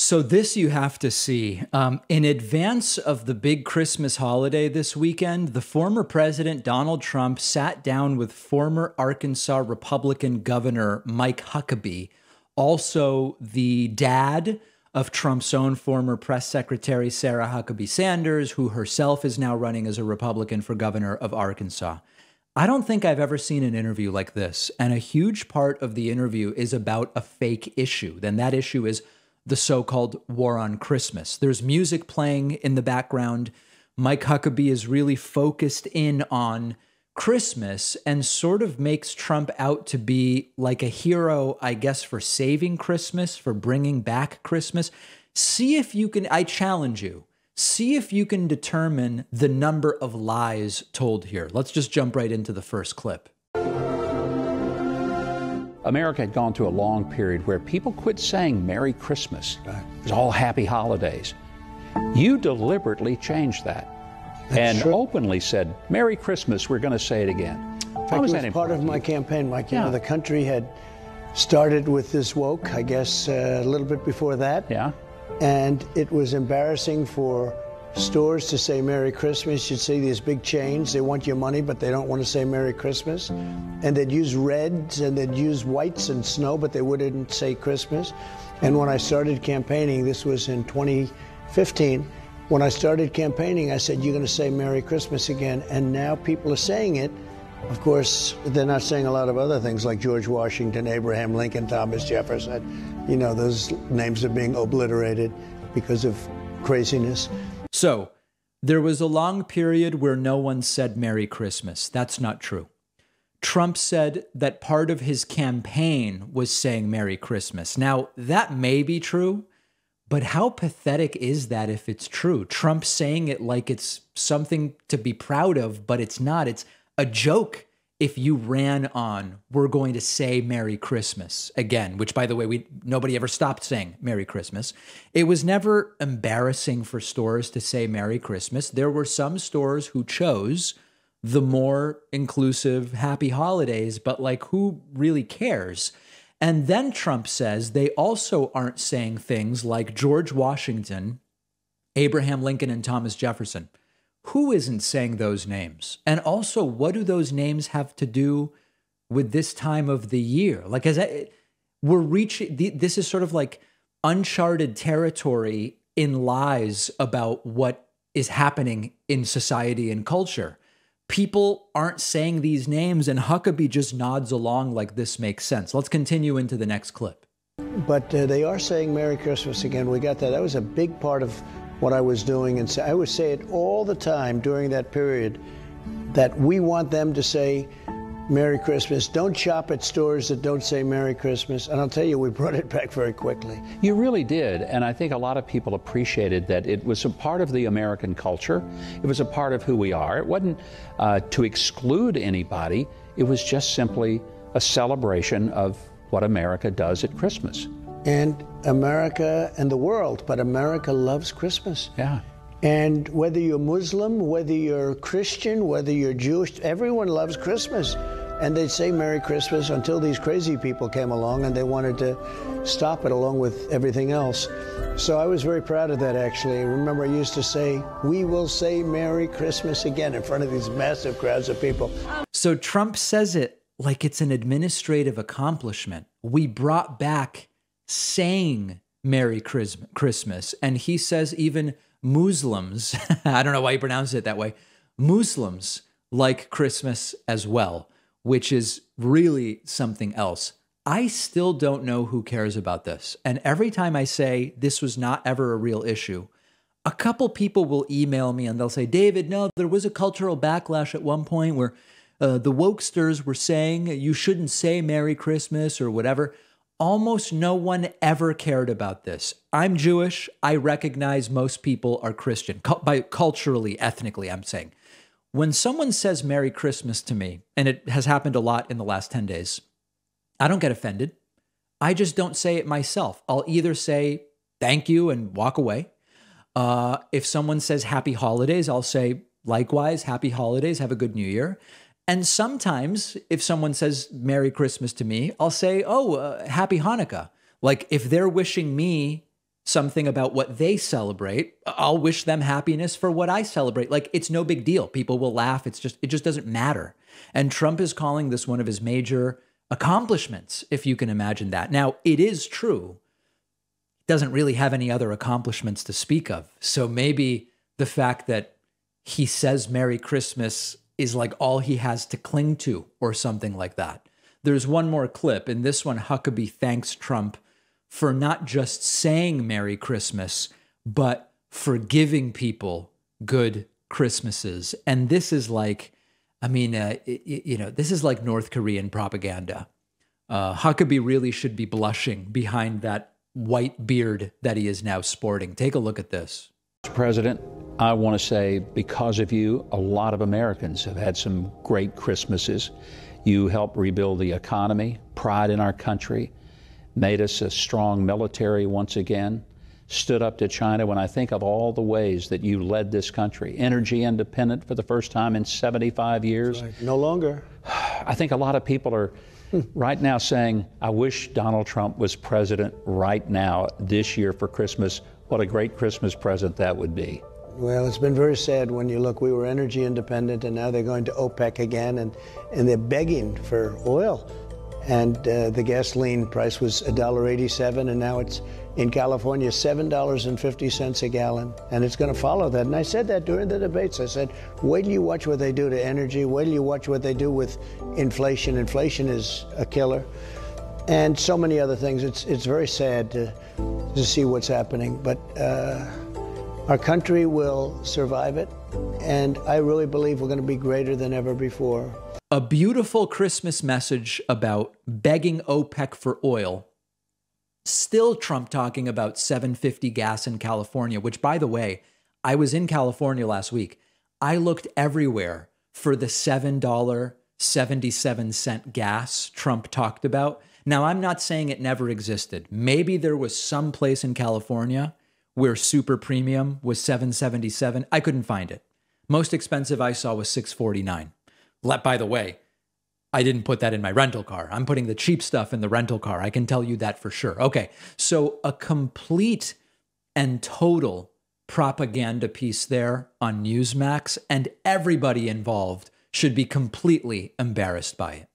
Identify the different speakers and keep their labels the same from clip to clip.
Speaker 1: So, this you have to see. Um, in advance of the big Christmas holiday this weekend, the former president, Donald Trump, sat down with former Arkansas Republican Governor Mike Huckabee, also the dad of Trump's own former press secretary, Sarah Huckabee Sanders, who herself is now running as a Republican for governor of Arkansas. I don't think I've ever seen an interview like this. And a huge part of the interview is about a fake issue. Then that issue is the so called war on Christmas. There's music playing in the background. Mike Huckabee is really focused in on Christmas and sort of makes Trump out to be like a hero, I guess, for saving Christmas, for bringing back Christmas. See if you can, I challenge you, see if you can determine the number of lies told here. Let's just jump right into the first clip.
Speaker 2: America had gone through a long period where people quit saying Merry Christmas. It was all happy holidays. You deliberately changed that
Speaker 3: That's
Speaker 2: and
Speaker 3: true.
Speaker 2: openly said, Merry Christmas, we're going to say it again.
Speaker 3: In fact,
Speaker 2: was
Speaker 3: it
Speaker 2: that
Speaker 3: was part of my campaign, Mike. You
Speaker 2: Yeah.
Speaker 3: know, the country had started with this woke, I guess, uh, a little bit before that.
Speaker 2: Yeah.
Speaker 3: And it was embarrassing for stores to say Merry Christmas. You'd see these big chains, they want your money, but they don't want to say Merry Christmas. And they'd use reds and they'd use whites and snow, but they wouldn't say Christmas. And when I started campaigning, this was in 2015, when I started campaigning, I said, You're going to say Merry Christmas again. And now people are saying it. Of course, they're not saying a lot of other things like George Washington, Abraham Lincoln, Thomas Jefferson. You know, those names are being obliterated because of craziness.
Speaker 1: So, there was a long period where no one said Merry Christmas. That's not true. Trump said that part of his campaign was saying Merry Christmas. Now, that may be true, but how pathetic is that if it's true? Trump saying it like it's something to be proud of, but it's not. It's a joke if you ran on we're going to say merry christmas again which by the way we nobody ever stopped saying merry christmas. It was never embarrassing for stores to say merry christmas. There were some stores who chose the more inclusive happy holidays but like who really cares? And then trump says they also aren't saying things like george washington abraham lincoln and thomas jefferson who isn't saying those names? And also, what do those names have to do with this time of the year? Like, as I, we're reaching, this is sort of like uncharted territory in lies about what is happening in society and culture. People aren't saying these names, and Huckabee just nods along like this makes sense. Let's continue into the next clip.
Speaker 3: But uh, they are saying Merry Christmas again. We got that. That was a big part of what I was doing. And so I would say it all the time during that period that we want them to say Merry Christmas. Don't shop at stores that don't say Merry Christmas. And I'll tell you, we brought it back very quickly.
Speaker 2: You really did. And I think a lot of people appreciated that it was a part of the American culture. It was a part of who we are. It wasn't uh, to exclude anybody, it was just simply a celebration of what America does at Christmas.
Speaker 3: And America and the world, but America loves Christmas.
Speaker 2: Yeah.
Speaker 3: And whether you're Muslim, whether you're Christian, whether you're Jewish, everyone loves Christmas. And they'd say Merry Christmas until these crazy people came along and they wanted to stop it along with everything else. So I was very proud of that actually. Remember, I used to say, We will say Merry Christmas again in front of these massive crowds of people.
Speaker 1: So Trump says it like it's an administrative accomplishment. We brought back saying Merry Christmas. And he says even Muslims, I don't know why he pronounced it that way, Muslims like Christmas as well, which is really something else. I still don't know who cares about this. And every time I say this was not ever a real issue, a couple people will email me and they'll say, David, no, there was a cultural backlash at one point where uh, the wokesters were saying you shouldn't say Merry Christmas or whatever. Almost no one ever cared about this. I'm Jewish. I recognize most people are Christian, by culturally, ethnically, I'm saying. When someone says Merry Christmas to me, and it has happened a lot in the last 10 days, I don't get offended. I just don't say it myself. I'll either say thank you and walk away. Uh, if someone says happy holidays, I'll say likewise, happy holidays, have a good new year. And sometimes if someone says Merry Christmas to me, I'll say, oh, uh, happy Hanukkah. Like if they're wishing me something about what they celebrate, I'll wish them happiness for what I celebrate. Like it's no big deal. People will laugh. It's just it just doesn't matter. And Trump is calling this one of his major accomplishments, if you can imagine that. Now, it is true. Doesn't really have any other accomplishments to speak of. So maybe the fact that he says Merry Christmas is like all he has to cling to or something like that. There's one more clip. In this one, Huckabee thanks Trump for not just saying Merry Christmas, but for giving people good Christmases. And this is like, I mean, uh, you know, this is like North Korean propaganda. Uh, Huckabee really should be blushing behind that white beard that he is now sporting. Take a look at this.
Speaker 2: Mr. President, I want to say because of you, a lot of Americans have had some great Christmases. You helped rebuild the economy, pride in our country, made us a strong military once again, stood up to China when I think of all the ways that you led this country. Energy independent for the first time in 75 years.
Speaker 3: Right. No longer.
Speaker 2: I think a lot of people are hmm. right now saying, I wish Donald Trump was president right now, this year for Christmas. What a great Christmas present that would be.
Speaker 3: Well, it's been very sad when you look. We were energy independent, and now they're going to OPEC again, and, and they're begging for oil and uh, the gasoline price was $1.87, and now it's in California $7.50 a gallon, and it's going to follow that. And I said that during the debates. I said, wait till you watch what they do to energy, wait till you watch what they do with inflation. Inflation is a killer, and so many other things. It's, it's very sad to, to see what's happening, but uh, our country will survive it, and I really believe we're going to be greater than ever before
Speaker 1: a beautiful Christmas message about begging OPEC for oil. Still Trump talking about 750 gas in California, which by the way, I was in California last week. I looked everywhere for the $7.77 gas Trump talked about. Now, I'm not saying it never existed. Maybe there was some place in California where super premium was 777. I couldn't find it. Most expensive I saw was 649. Let, by the way, I didn't put that in my rental car. I'm putting the cheap stuff in the rental car. I can tell you that for sure. Okay. So a complete and total propaganda piece there on Newsmax, and everybody involved should be completely embarrassed by it.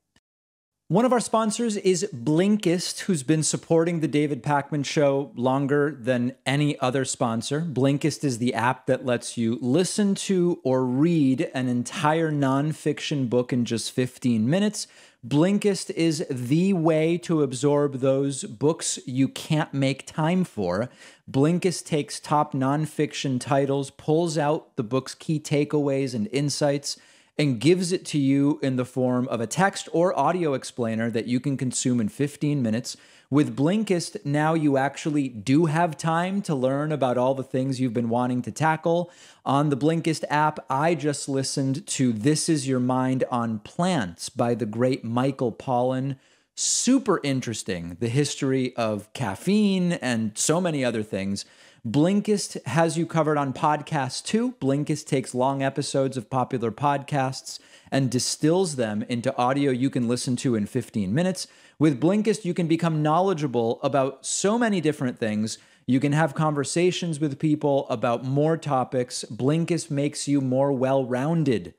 Speaker 1: One of our sponsors is Blinkist, who's been supporting the David Pakman Show longer than any other sponsor. Blinkist is the app that lets you listen to or read an entire nonfiction book in just 15 minutes. Blinkist is the way to absorb those books you can't make time for. Blinkist takes top nonfiction titles, pulls out the book's key takeaways and insights and gives it to you in the form of a text or audio explainer that you can consume in 15 minutes. With Blinkist, now you actually do have time to learn about all the things you've been wanting to tackle. On the Blinkist app, I just listened to This Is Your Mind on Plants by the great Michael Pollan. Super interesting, the history of caffeine and so many other things. Blinkist has you covered on podcasts too. Blinkist takes long episodes of popular podcasts and distills them into audio you can listen to in 15 minutes. With Blinkist, you can become knowledgeable about so many different things. You can have conversations with people about more topics. Blinkist makes you more well rounded.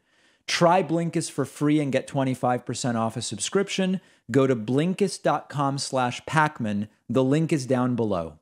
Speaker 1: Try Blinkist for free and get 25% off a subscription. Go to blinkist.com slash Pakman. The link is down below.